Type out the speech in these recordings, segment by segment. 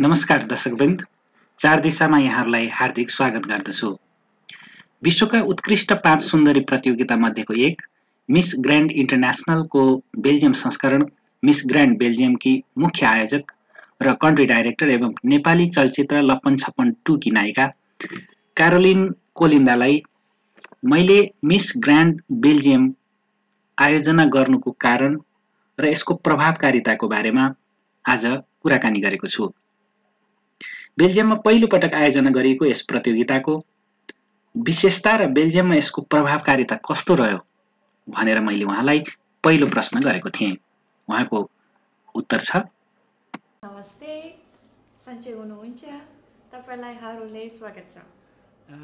नमस्कार दर्शकवृन्द। चार दिशामा यहाँहरूलाई हार्दिक स्वागत गर्दछु। विश्वका उत्कृष्ट पाँच सुन्दरी प्रतियोगिता मध्येको एक मिस ग्रान्ड इन्टरनेसनलको बेल्जियम संस्करण मिस ग्रान्ड बेल्जियमकी मुख्य आयोजक र कन्ट्री डाइरेक्टर एवं नेपाली चलचित्र लप्पन छप्पन टूकी नायिका क्यारोलिन कोलिन्दालाई मैले मिस ग्रान्ड बेल्जियम आयोजना गर्नुको कारण र यसको प्रभावकारिताको बारेमा आज कुराकानी गरेको छु। बेल्जियममा पहिलो पटक आयोजना गरिएको यस प्रतियोगिताको विशेषता र बेल्जियममा यसको प्रभावकारिता कस्तो रह्यो भनेर मैले उहाँलाई पहिलो प्रश्न गरेको थिएँ। उहाँको उत्तर छ। नमस्ते सन्चै हुनुहुन्छ। तपाईँलाई हारुले स्वागत छ।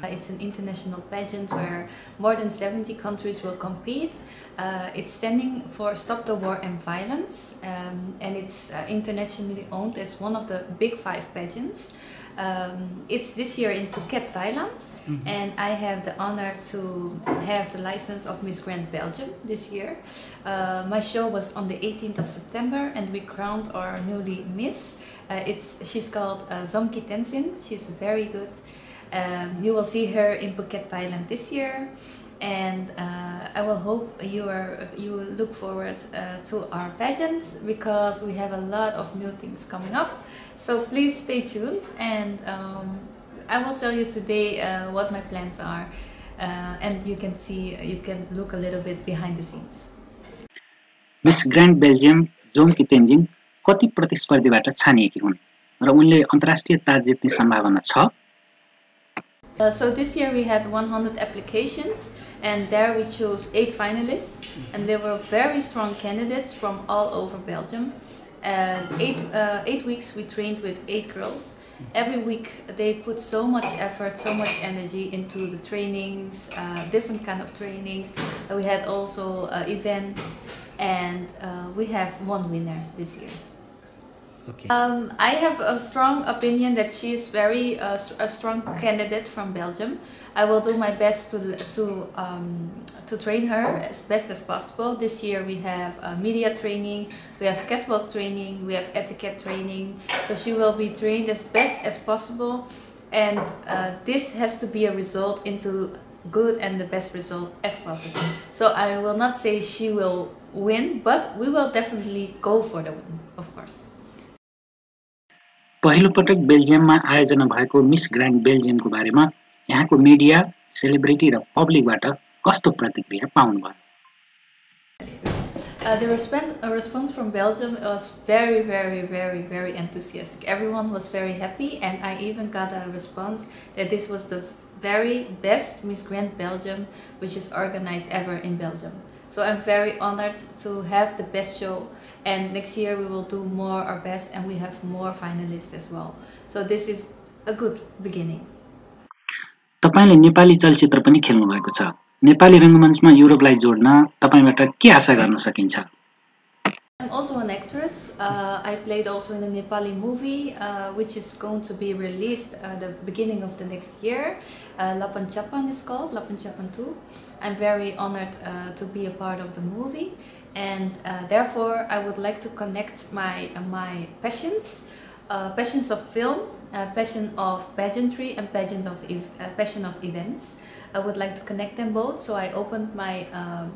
It's an international pageant where more than 70 countries will compete. Uh, it's standing for Stop the War and Violence, um, and it's uh, internationally owned as one of the big five pageants. Um, it's this year in Phuket, Thailand, mm -hmm. and I have the honor to have the license of Miss Grand Belgium this year. Uh, my show was on the 18th of September, and we crowned our newly Miss. Uh, it's she's called uh, Zomki Tenzin. She's very good. Um, you will see her in Phuket, Thailand this year, and uh, I will hope you are you look forward uh, to our pageants because we have a lot of new things coming up. So please stay tuned, and um, I will tell you today uh, what my plans are, uh, and you can see you can look a little bit behind the scenes. Miss grand Belgium जोम कितेन्जिङ कति प्रतिस्पर्धीबाट छानिएकी हुन् र उनले अन्तर्राष्ट्रिय ताज जित्ने सम्भावना छ uh, so this year we had 100 applications and there we chose eight finalists and they were very strong candidates from all over Belgium. And eight, uh, eight weeks we trained with eight girls. Every week they put so much effort, so much energy into the trainings, uh, different kind of trainings. we had also uh, events and uh, we have one winner this year. Okay. Um, I have a strong opinion that she is very uh, a strong candidate from Belgium. I will do my best to to um, to train her as best as possible. This year we have uh, media training, we have catwalk training, we have etiquette training. So she will be trained as best as possible, and uh, this has to be a result into good and the best result as possible. So I will not say she will win, but we will definitely go for the win, of course. पहिलो पटक बेल्जियममा आयोजना भएको miss grand बेल्जियमको बारेमा यहाँको media celebrity र पब्लिकबाट कस्तो प्रतिक्रिया पाउनुभयो Uh, the response, uh, response from Belgium was very, very, very, very enthusiastic. Everyone was very happy, and I even got a response that this was the very best Miss Grand Belgium which is organized ever in Belgium. So I'm very honored to have the best show and next year we will do more our best and we have more finalists as well so this is a good beginning तपाईँले नेपाली चलचित्र पनि खेल्नु भएको छ नेपाली रङ्गमञ्चमा युरोपलाई जोड्न तपाईँबाट के आशा गर्न सकिन्छ I'm also an actress. Uh, I played also in a Nepali movie, uh, which is going to be released at uh, the beginning of the next year. Uh, Lapan Chapan is called, Lapan Chapan 2. I'm very honored uh, to be a part of the movie and uh, therefore I would like to connect my uh, my passions, uh, passions of film, uh, passion of pageantry, and pageant of uh, passion of events. I would like to connect them both, so I opened my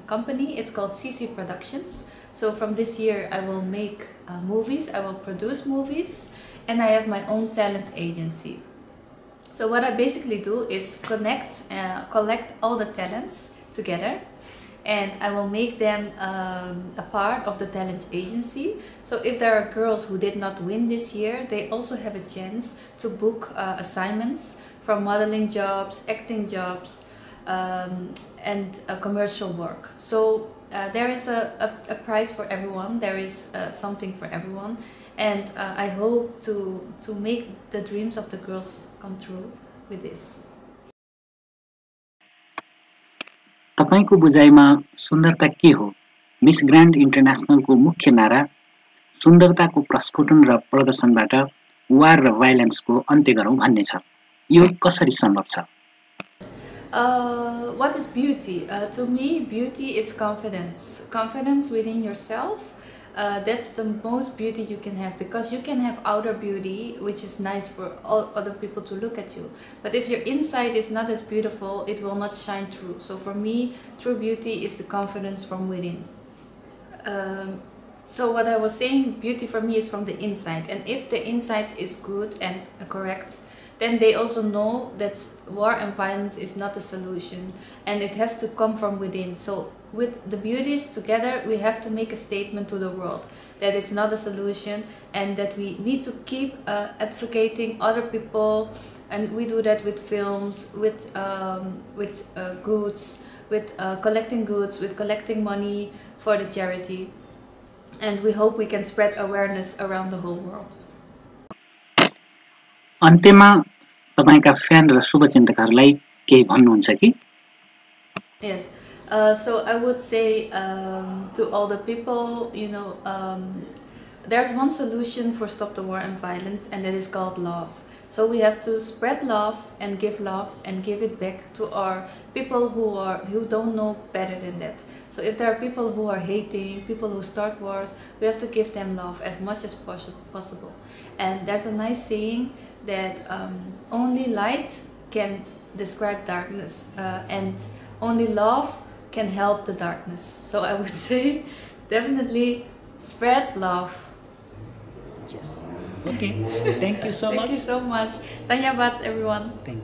company. It's called CC Productions. So from this year, I will make movies. I will produce movies, and I have my own talent agency. So what I basically do is connect, collect all the talents together and I will make them um, a part of the talent agency. So if there are girls who did not win this year, they also have a chance to book uh, assignments from modeling jobs, acting jobs, um, and uh, commercial work. So uh, there is a, a, a, prize for everyone, there is uh, something for everyone, and uh, I hope to, to make the dreams of the girls come true with this. तपाईँको बुझाइमा सुन्दरता के हो miss Grand इन्टरनेसनलको मुख्य नारा सुन्दरताको प्रस्फुटन र प्रदर्शनबाट वार र भाइलेन्सको अन्त्य गरौँ भन्ने छ यो कसरी सम्भव छ Uh, what is beauty? Uh, to me, beauty is confidence. Confidence within yourself, uh, that's the most beauty you can have because you can have outer beauty which is nice for all other people to look at you. But if your inside is not as beautiful it will not shine through. So for me true beauty is the confidence from within. Um, so what i was saying beauty for me is from the inside. And if the inside is good and correct then they also know that war and violence is not a solution and it has to come from within. So with the beauties together we have to make a statement to the world that it's not a solution and that we need to keep uh, advocating other people and we do that with films with um, with uh, goods with uh, collecting goods with collecting money for the charity. And we hope we can spread awareness around the whole world अन्त्यमा तपाईँका fan र शुभचिन्तकहरूलाई केही भन्नुहुन्छ कि yes uh, so I would say um, to all the people, you know, um, there's one solution for stop the war and violence, and that is called love. So we have to spread love and give love and give it back to our people who are who don't know better than that. So if there are people who are hating, people who start wars, we have to give them love as much as possible. And there's a nice saying that um, only light can describe darkness, uh, and only love can help the darkness. So I would say definitely spread love. Yes. Okay. Thank you so Thank much. Thank you so much. Tanyabat everyone. Thank you.